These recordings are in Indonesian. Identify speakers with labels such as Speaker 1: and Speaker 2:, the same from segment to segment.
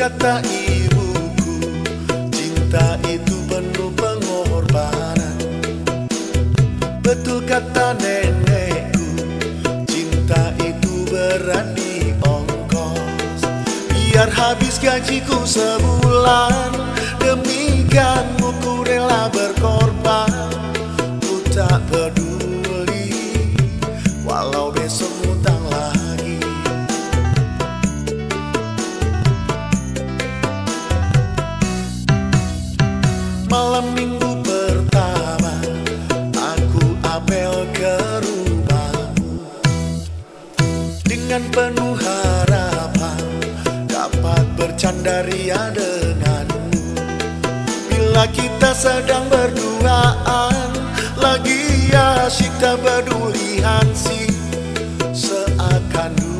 Speaker 1: kata ibuku Cinta itu penuh pengorbanan. Betul kata nenekku Cinta itu berani ongkos. Biar habis gajiku sebulan Demi kamu ku rela berkorban. Ku tak peduli Walau besok utang lagi. Malam minggu pertama Aku apel ke rumahmu Dengan penuh harapan Dapat bercanda ria denganmu. Bila kita sedang berduaan Lagi asyik tak peduli hansi Seakan dunia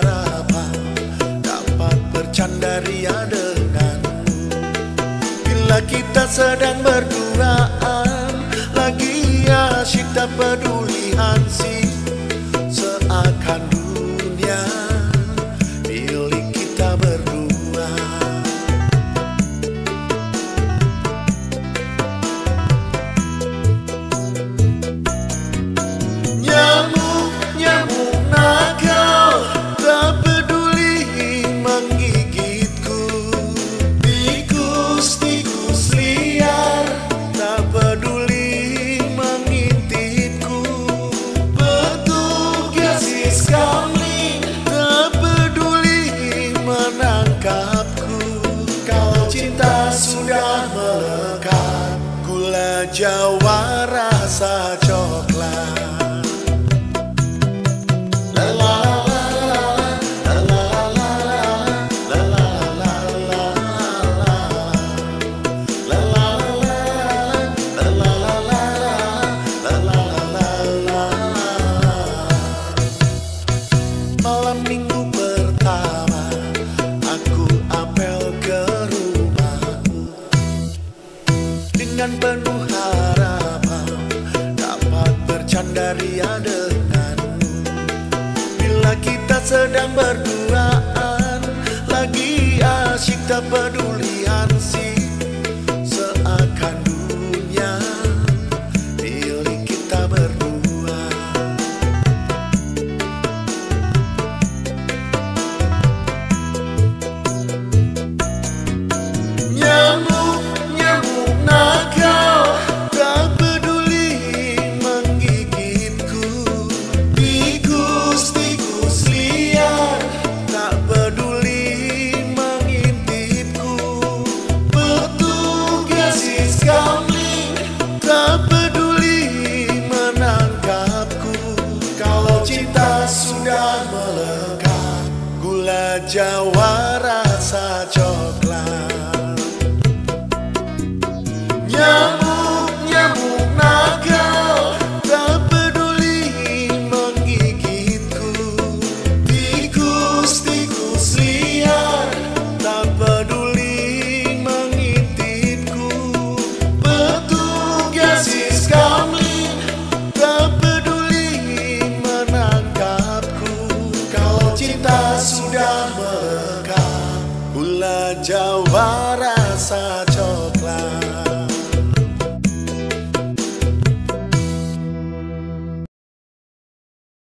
Speaker 1: Dapat bercanda ria denganmu Bila kita sedang berduaan Lagi asyik tak peduli hansi Seakan ria denganmu Bila kita sedang berduaan Lagi asyik tak peduli hansi Seakan jawa rasa coklat Gula Jawara rasa